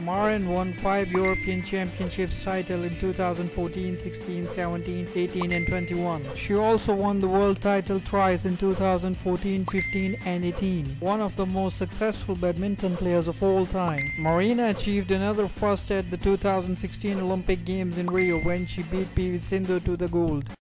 Marin won five European Championships title in 2014, 16, 17, 18 and 21. She also won the world title twice in 2014, 15 and 18. One of the most successful badminton players of all time. Marina achieved another first at the 2016 Olympic Games in Rio when she beat PV Sindhu to the gold.